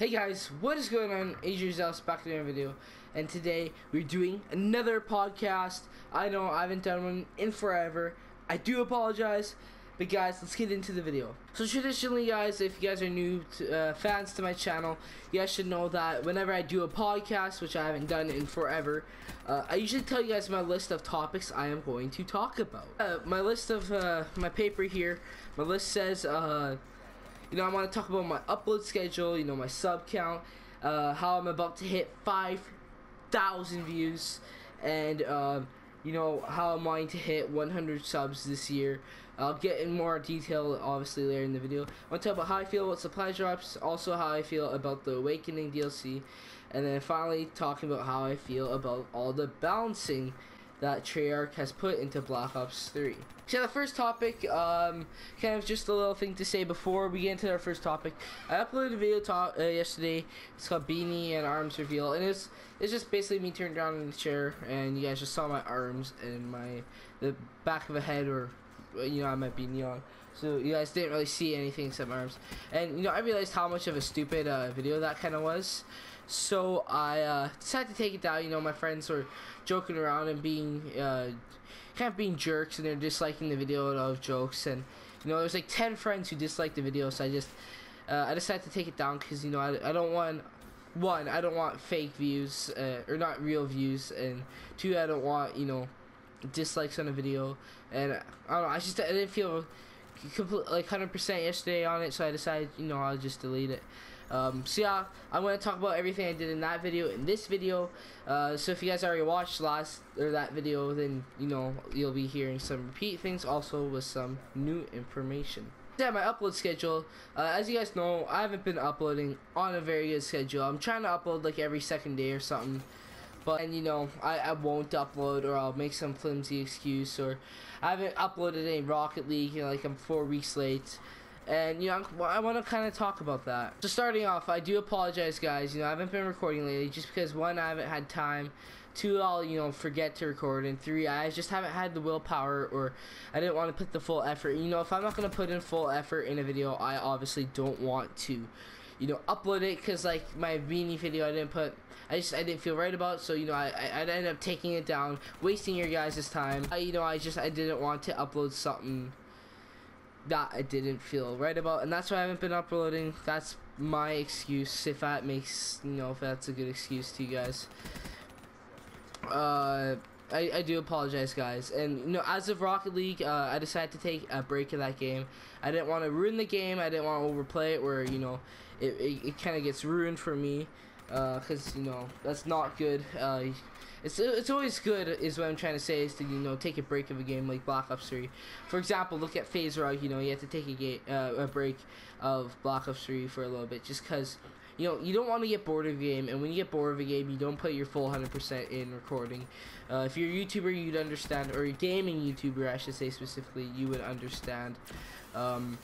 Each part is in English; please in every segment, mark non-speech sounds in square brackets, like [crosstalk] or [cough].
Hey guys, what is going on? Adrian Zealous back to another video, and today we're doing another podcast. I know I haven't done one in forever. I do apologize, but guys, let's get into the video. So traditionally, guys, if you guys are new to, uh, fans to my channel, you guys should know that whenever I do a podcast, which I haven't done in forever, uh, I usually tell you guys my list of topics I am going to talk about. Uh, my list of uh, my paper here, my list says. You know, I want to talk about my upload schedule, you know, my sub count, uh, how I'm about to hit 5,000 views, and, uh, you know, how I'm wanting to hit 100 subs this year. I'll get in more detail, obviously, later in the video. I want to talk about how I feel about supply drops, also how I feel about the Awakening DLC, and then finally talking about how I feel about all the balancing that Treyarch has put into Black Ops 3. So the first topic, um, kind of just a little thing to say before we get into our first topic. I uploaded a video uh, yesterday. It's called Beanie and Arms Reveal, and it's it's just basically me turned around in the chair, and you guys just saw my arms and my the back of a head, or you know I might be neon. So you guys didn't really see anything except my arms, and you know I realized how much of a stupid uh, video that kind of was. So I uh, decided to take it down. You know, my friends were joking around and being uh, kind of being jerks, and they're disliking the video and all of jokes. And you know, there's like ten friends who disliked the video, so I just uh, I decided to take it down because you know I, I don't want one I don't want fake views uh, or not real views, and two I don't want you know dislikes on a video, and I don't know I just I didn't feel complete like 100% yesterday on it, so I decided you know I'll just delete it. Um, so yeah, I'm gonna talk about everything I did in that video in this video. Uh, so if you guys already watched last or that video, then you know you'll be hearing some repeat things, also with some new information. Yeah, my upload schedule. Uh, as you guys know, I haven't been uploading on a very good schedule. I'm trying to upload like every second day or something. But and you know, I, I won't upload or I'll make some flimsy excuse or I haven't uploaded any Rocket League, you know, like I'm four weeks late. And, you know, I want to kind of talk about that. So starting off, I do apologize, guys. You know, I haven't been recording lately just because, one, I haven't had time. Two, I'll, you know, forget to record. And three, I just haven't had the willpower or I didn't want to put the full effort. You know, if I'm not to put in full effort in a video, I obviously don't want to, you know, upload it because, like, my beanie video, I didn't put, I just, I didn't feel right about. So, you know, I, I, I'd end up taking it down, wasting your guys' time. I, you know, I just, I didn't want to upload something that I didn't feel right about, and that's why I haven't been uploading. That's my excuse, if that makes, you know, if that's a good excuse to you guys. Uh, I, I do apologize, guys. And, you know, as of Rocket League, uh, I decided to take a break of that game. I didn't want to ruin the game. I didn't want to overplay it where, you know, it, it, it kind of gets ruined for me. Because, uh, you know, that's not good. Uh, it's it's always good is what I'm trying to say is to you know take a break of a game like Black Ops 3. For example, look at FaZe Rug. You know you have to take a game uh, a break of Black Ops 3 for a little bit just because you know you don't want to get bored of a game and when you get bored of a game you don't put your full 100% in recording. Uh, if you're a YouTuber you'd understand or a gaming YouTuber I should say specifically you would understand. Um,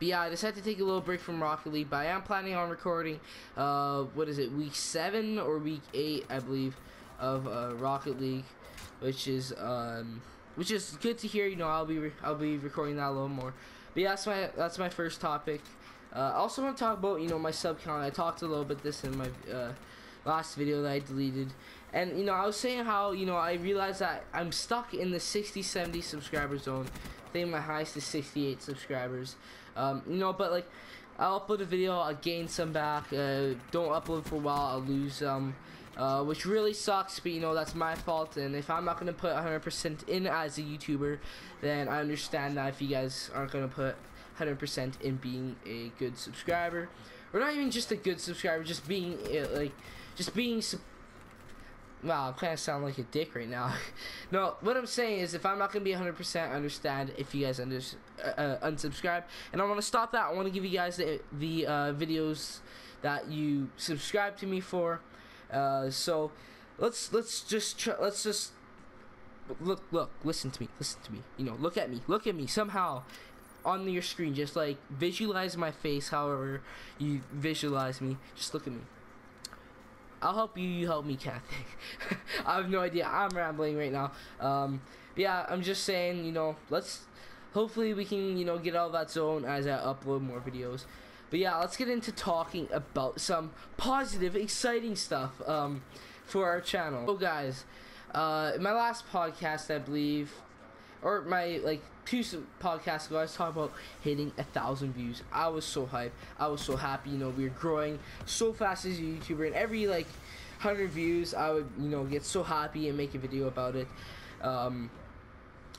but yeah, I decided to take a little break from Rocket League, but I am planning on recording, uh, what is it, week 7 or week 8, I believe, of uh, Rocket League, which is, um, which is good to hear, you know, I'll be, I'll be recording that a little more. But yeah, that's my, that's my first topic. Uh, I also want to talk about, you know, my sub count. I talked a little bit this in my, uh, last video that I deleted. And, you know, I was saying how, you know, I realized that I'm stuck in the 60, 70 subscriber zone. I think my highest is 68 subscribers. Um, you know, but, like, I'll upload a video, I'll gain some back. Uh, don't upload for a while, I'll lose some. Uh, which really sucks, but, you know, that's my fault. And if I'm not going to put 100% in as a YouTuber, then I understand that if you guys aren't going to put 100% in being a good subscriber. Or not even just a good subscriber, just being, uh, like, just being wow i'm kind of sound like a dick right now. [laughs] No what i'm saying is if i'm not gonna be 100 percent understand if you guys under uh, uh, unsubscribe. And i want to stop that. I want to give you guys the, the uh, videos that you subscribe to me for. Uh, so let's let's just let's just look look listen to me listen to me. You know look at me look at me somehow on your screen. Just like visualize my face however you visualize me. Just look at me I'll help you, you help me kind of thing. I have no idea. I'm rambling right now. Um, yeah, I'm just saying, you know, let's hopefully we can you know get of that zone as I upload more videos. But yeah, let's get into talking about some positive, exciting stuff um, for our channel. So guys, uh, my last podcast, I believe, or my like two podcasts ago, I was talking about hitting a thousand views. I was so hyped. I was so happy. You know, we were growing so fast as a YouTuber, and every like hundred views, I would you know get so happy and make a video about it. Um,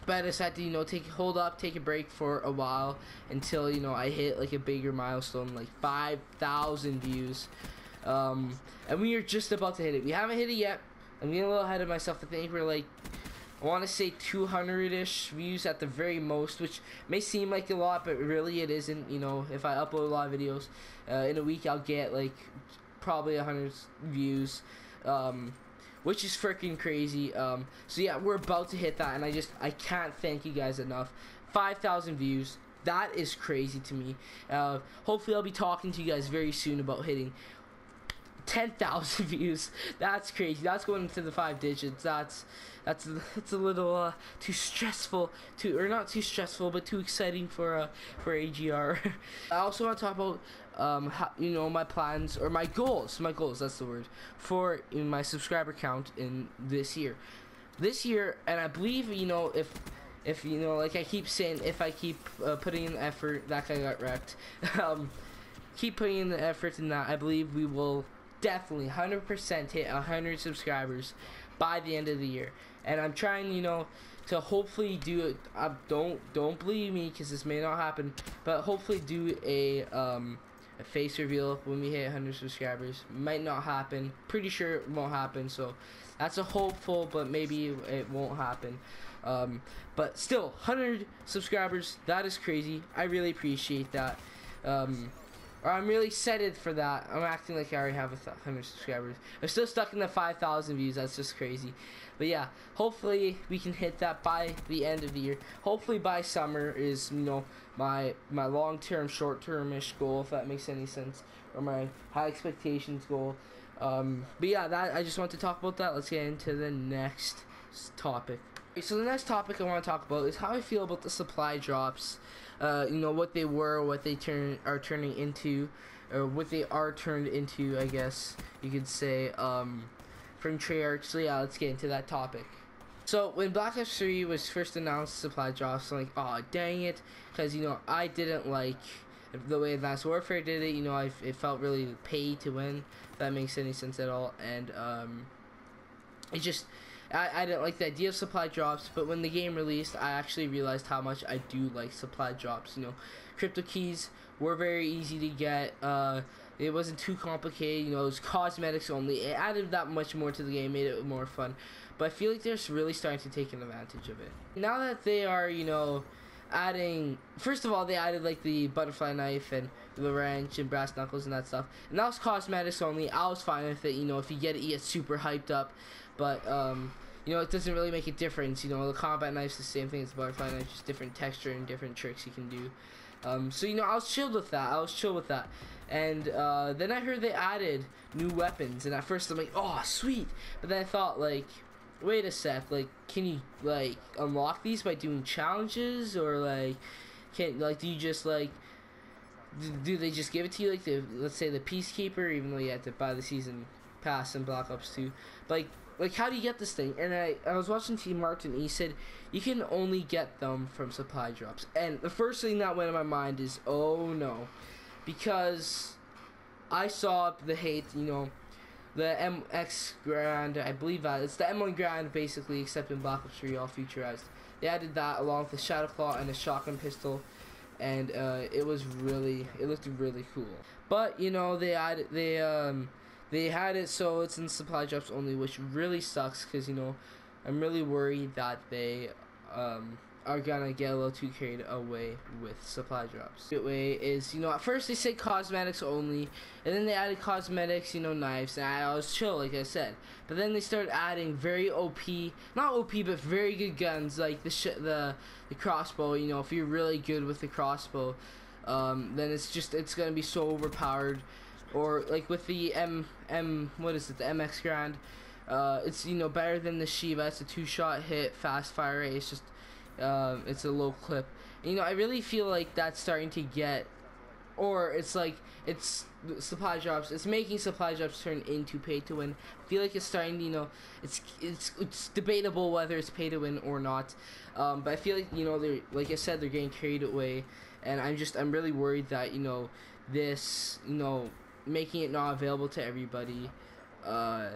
but I decided to you know take hold up, take a break for a while until you know I hit like a bigger milestone, like five thousand views. Um, and we are just about to hit it. We haven't hit it yet. I'm getting a little ahead of myself. I think we're like I want to say 200-ish views at the very most, which may seem like a lot, but really it isn't. You know, if I upload a lot of videos uh, in a week, I'll get like probably 100 views. Um, which is freaking crazy. Um, so yeah, we're about to hit that, and I just I can't thank you guys enough. Five thousand views. That is crazy to me. Uh, hopefully, I'll be talking to you guys very soon about hitting 10,000 [laughs] views. That's crazy. That's going into the five digits. That's that's that's a little uh, too stressful, too or not too stressful, but too exciting for uh, for AGR. [laughs] I also want to talk about um, how, you know my plans or my goals. My goals. That's the word for in my subscriber count in this year. This year, and I believe you know if if you know like I keep saying if I keep uh, putting in effort, that guy got wrecked. [laughs] um, keep putting in the effort in that. I believe we will definitely 100% hit 100 subscribers by the end of the year. And i'm trying you know to hopefully do it uh, don't don't believe me because this may not happen but hopefully do a um a face reveal when we hit 100 subscribers. Might not happen. Pretty sure it won't happen so that's a hopeful but maybe it won't happen. Um, but still 100 subscribers that is crazy. I really appreciate that. Um, I'm really excited for that. I'm acting like I already have a 100 subscribers. I'm still stuck in the 5,000 views. That's just crazy. But yeah, hopefully we can hit that by the end of the year. Hopefully by summer is, you know, my my long-term, short-term-ish goal, if that makes any sense, or my high expectations goal. Um, but yeah, that I just want to talk about that. Let's get into the next topic. So the next topic I want to talk about is how I feel about the supply drops. Uh, you know what they were, what they turn are turning into, or what they are turned into. I guess you could say um, from Treyarch. So yeah, let's get into that topic. So when Black Ops 3 was first announced, supply drops, I'm like, oh dang it, because you know I didn't like the way Advanced Warfare did it. You know, I it felt really pay to win. If that makes any sense at all, and um, it just I, I didn't like the idea of supply drops, but when the game released, I actually realized how much I do like supply drops. You know, crypto keys were very easy to get. Uh, it wasn't too complicated. You know, it was cosmetics only. It added that much more to the game, made it more fun. But I feel like they're really starting to take an advantage of it. Now that they are, you know, adding first of all they added like the butterfly knife and the wrench and brass knuckles and that stuff and that was cosmetics only i was fine with it you know if you get it you get super hyped up but um you know, it doesn't really make a difference. You know, the combat knife's the same thing as the butterfly knife, just different texture and different tricks you can do. Um, so, you know, I was chilled with that. I was chill with that. And uh, then I heard they added new weapons, and at first I'm like, oh, sweet. But then I thought, like, wait a sec, like, can you, like, unlock these by doing challenges? Or, like, can't like, do you just, like, do they just give it to you, like, the, let's say, the Peacekeeper, even though you had to buy the season pass in Black Ops 2? Like, like how do you get this thing? And I, I was watching TmarTn. And he said you can only get them from supply drops. And the first thing that went in my mind is, oh no, because I saw the hate. You know, the MX Garand I believe that it's the M1 Garand basically, except in Black Ops 3, all futurized. They added that along with the Shadow Claw and a shotgun pistol, and uh, it was really, it looked really cool. But you know, they added they um they had it so it's in supply drops only, which really sucks because you know I'm really worried that they um, are gonna get a little too carried away with supply drops. The way is you know at first they said cosmetics only, and then they added cosmetics, you know knives, and I was chill like I said. But then they started adding very OP, not OP but very good guns like the the the crossbow. You know if you're really good with the crossbow, um, then it's just it's gonna be so overpowered or like with the M M what is it the MX Garand. uh, it's you know better than the Shieva. it's a two shot hit fast fire rate it's just um, it's a low clip You know, I really feel like that's starting to get, or it's like it's supply drops. It's making supply drops turn into pay to win. I feel like it's starting. You know, it's it's it's debatable whether it's pay to win or not. Um, but I feel like you know they're like I said they're getting carried away, and I'm just I'm really worried that you know this you know making it not available to everybody. Uh,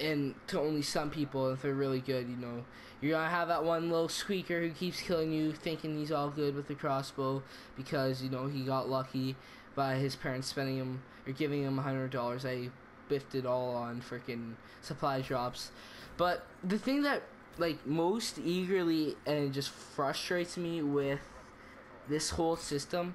and to only some people if they're really good, you know. You're gonna have that one little squeaker who keeps killing you, thinking he's all good with the crossbow because you know he got lucky by his parents spending him or giving him a hundred dollars. I biffed it all on freaking supply drops. But the thing that like most eagerly and it just frustrates me with this whole system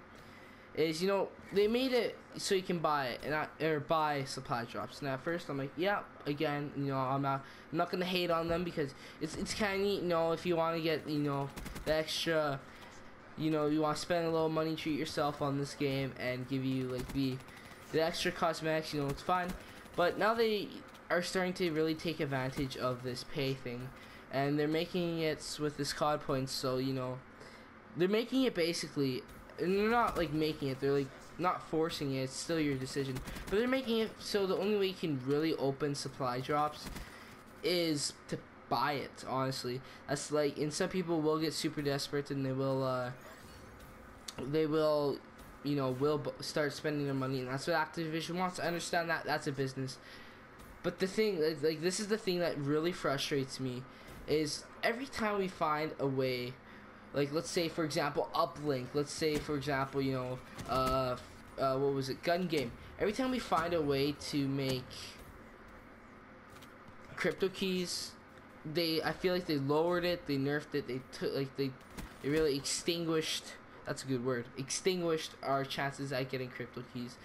is you know they made it so you can buy it and I, or buy supply drops. Now at first I'm like, yeah, again, you know, I'm not I'm not gonna hate on them because it's it's kind of neat, you know, if you want to get you know the extra, you know, you want to spend a little money, treat yourself on this game and give you like the the extra cosmetics, you know, it's fine. But now they are starting to really take advantage of this pay thing, and they're making it with this COD points. So you know, they're making it basically and they're not like making it. They're like not forcing it. It's still your decision. But they're making it so the only way you can really open supply drops is to buy it. Honestly, that's like, and some people will get super desperate and they will, uh, they will, you know, will start spending their money, and that's what Activision wants. I understand that that's a business. But the thing, like, like this is the thing that really frustrates me, is every time we find a way like let's say for example uplink. Let's say for example you know uh, uh, what was it? Gun game. Every time we find a way to make crypto keys they I feel like they lowered it they nerfed it they took like they they really extinguished that's a good word extinguished our chances at getting crypto keys.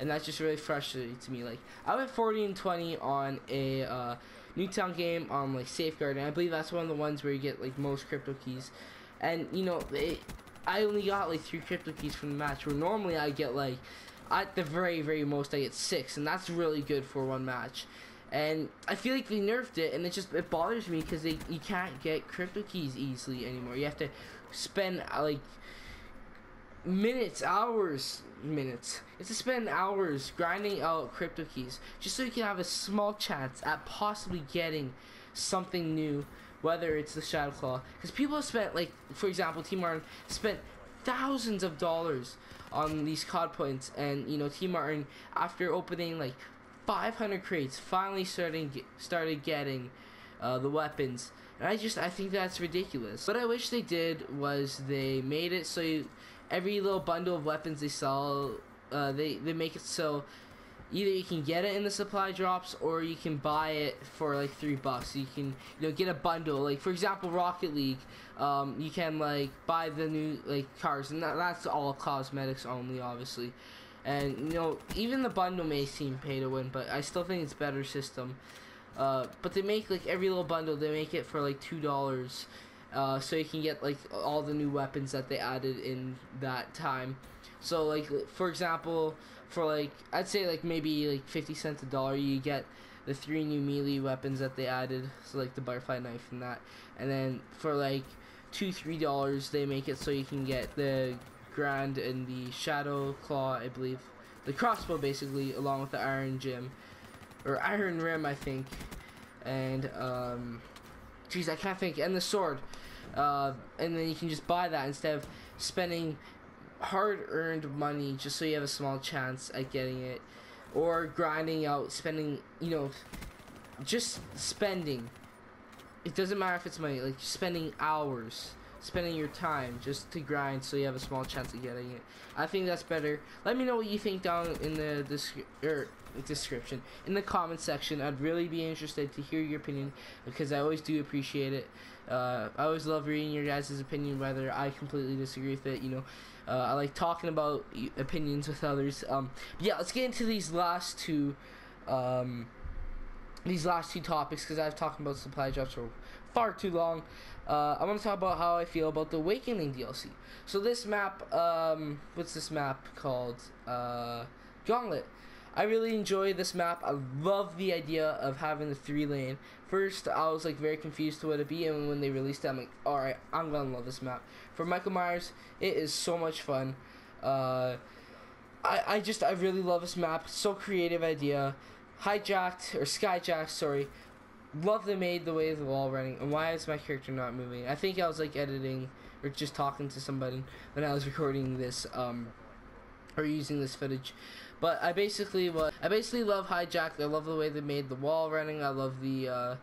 And that's just really frustrating to me. Like I went 40 and 20 on a uh, Nuketown game on like Safeguard and I believe that's one of the ones where you get like most crypto keys and you know they, I only got like three crypto keys from the match where normally I get like at the very very most I get six and that's really good for one match. And I feel like they nerfed it and it just it bothers me because they you can't get crypto keys easily anymore. You have to spend uh, like minutes hours minutes it's to spend hours grinding out crypto keys just so you can have a small chance at possibly getting something new whether it's the Shadow Claw, because people have spent like, for example, TmarTn spent thousands of dollars on these COD points, and you know TmarTn after opening like 500 crates, finally starting started getting uh, the weapons. And I just I think that's ridiculous. What I wish they did was they made it so you, every little bundle of weapons they sell, uh, they they make it so either you can get it in the supply drops or you can buy it for like three bucks. You can you know get a bundle. Like for example, Rocket League, um, you can like buy the new like cars, and that, that's all cosmetics only, obviously. And you know even the bundle may seem pay to win, but I still think it's better system. Uh, but they make like every little bundle, they make it for like two dollars. Uh, so you can get like all the new weapons that they added in that time. So like for example, for like I'd say like maybe like 50 cents a dollar you get the three new melee weapons that they added so like the butterfly knife and that. And then for like two three dollars they make it so you can get the Garand and the shadow claw I believe. The crossbow basically along with the Iron Jim or iron rim I think. And um jeez I can't think. And the sword uh, and then you can just buy that instead of spending hard earned money just so you have a small chance at getting it or grinding out spending you know just spending. It doesn't matter if it's money like spending hours spending your time just to grind so you have a small chance of getting it. I think that's better. Let me know what you think down in the er, description. In the comment section i'd really be interested to hear your opinion because i always do appreciate it. Uh, i always love reading your guys' opinion whether i completely disagree with it you know uh, I like talking about opinions with others. Um, yeah, let's get into these last two, um, these last two topics because I've talked about supply drops for far too long. Uh, I want to talk about how I feel about the Awakening DLC. So this map, um, what's this map called? Uh, Gauntlet. I really enjoy this map. I love the idea of having the three lane. First, I was like very confused to what it be, and when they released it, I'm like, all right, I'm gonna love this map. For Michael Myers, it is so much fun. Uh, I I just I really love this map. So creative idea. Hijacked or skyjacked, sorry. Love they made the way of the wall running. And why is my character not moving? I think I was like editing or just talking to somebody when I was recording this um or using this footage. But I basically I basically love hijack. I love the way they made the wall running. I love the uh,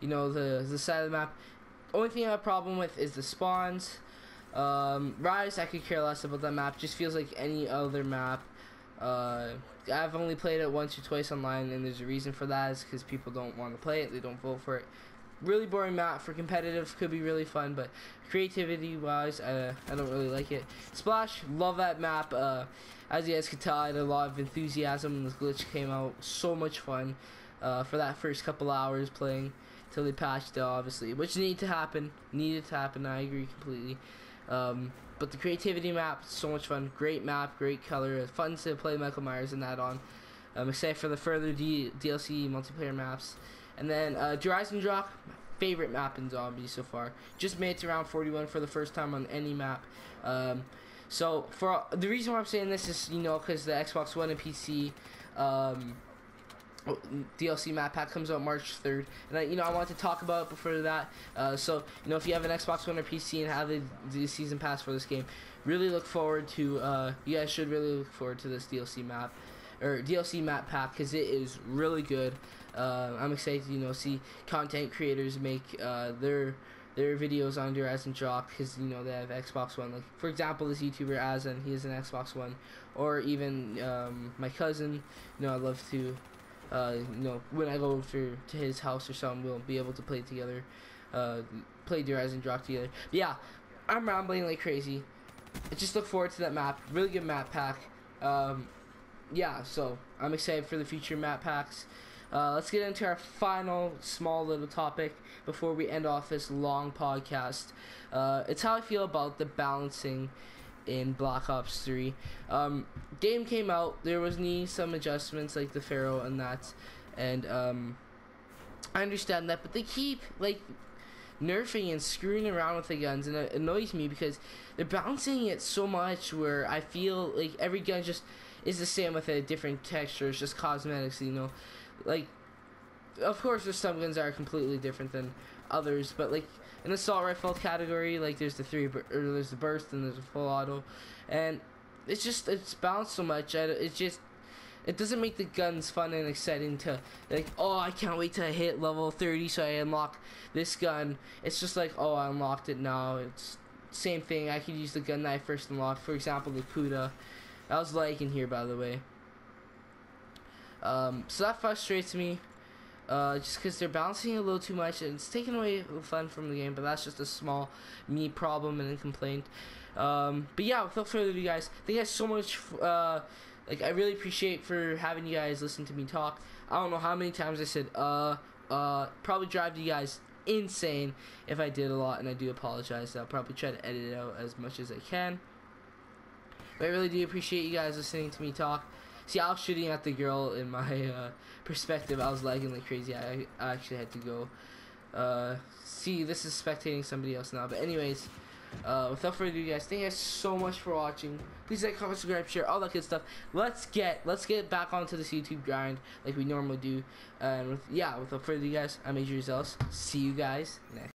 you know the the side of the map. Only thing I have a problem with is the spawns. Um, Rise, I could care less about that map. Just feels like any other map. Uh, I've only played it once or twice online, and there's a reason for that. Is because people don't want to play it. They don't vote for it. Really boring map for competitive could be really fun, but creativity wise, uh, I don't really like it. Splash, love that map. Uh, as you guys can tell, I had a lot of enthusiasm when this glitch came out. So much fun uh, for that first couple hours playing till they patched it, obviously, which needed to happen. Needed to happen. I agree completely. Um, but the creativity map, so much fun. Great map, great color. Fun to play Michael Myers and that on. I'm excited for the further D DLC multiplayer maps. And then uh, and Drop, favorite map in Zombies so far. Just made it to round 41 for the first time on any map. Um, so for the reason why I'm saying this is you know because the Xbox One and PC um, DLC map pack comes out March 3rd, and I, you know I want to talk about it before that. Uh, so you know if you have an Xbox One or PC and have the, the season pass for this game, really look forward to. Uh, you guys should really look forward to this DLC map or DLC map pack because it is really good. Uh, I'm excited to you know see content creators make uh, their their videos on Duraz and Jock because you know they have Xbox One. Like for example, this YouTuber Azan, he has an Xbox One, or even um, my cousin. You know, I love to. Uh, you know, when I go over to his house or something, we'll be able to play together, uh, play and Jock together. But yeah, I'm rambling like crazy. I just look forward to that map. Really good map pack. Um, yeah, so I'm excited for the future map packs. Uh, let's get into our final small little topic before we end off this long podcast. Uh, it's how I feel about the balancing in Black Ops 3. Um, game came out, there was need some adjustments like the Pharo and that, and um, I understand that, but they keep like nerfing and screwing around with the guns, and it annoys me because they're balancing it so much where I feel like every gun just is the same with a different texture. It's just cosmetics, you know. Like of course there's some guns that are completely different than others but like in the assault rifle category like there's the three or there's the burst and there's a full auto and it's just it's balanced so much it's just it doesn't make the guns fun and exciting to like oh I can't wait to hit level 30 so I unlock this gun. It's just like oh I unlocked it now. It's same thing I could use the gun that I first unlocked for example the Kuda I was liking here by the way um, so that frustrates me. Uh, just because they're balancing a little too much and it's taking away the fun from the game, but that's just a small me problem and a complaint. Um, but yeah, without further ado, guys, thank you guys so much. Uh, like, I really appreciate for having you guys listen to me talk. I don't know how many times I said, uh, uh, probably drive you guys insane if I did a lot, and I do apologize. I'll probably try to edit it out as much as I can. But I really do appreciate you guys listening to me talk. See, I was shooting at the girl in my uh, perspective. I was lagging like crazy. I, I actually had to go. Uh, see, this is spectating somebody else now. But anyways, uh, without further ado, guys, thank you guys so much for watching. Please like, comment, subscribe, share, all that good stuff. Let's get let's get back onto this YouTube grind like we normally do. And with, yeah, without further ado, guys, I'm Adrian Zealous. See you guys next.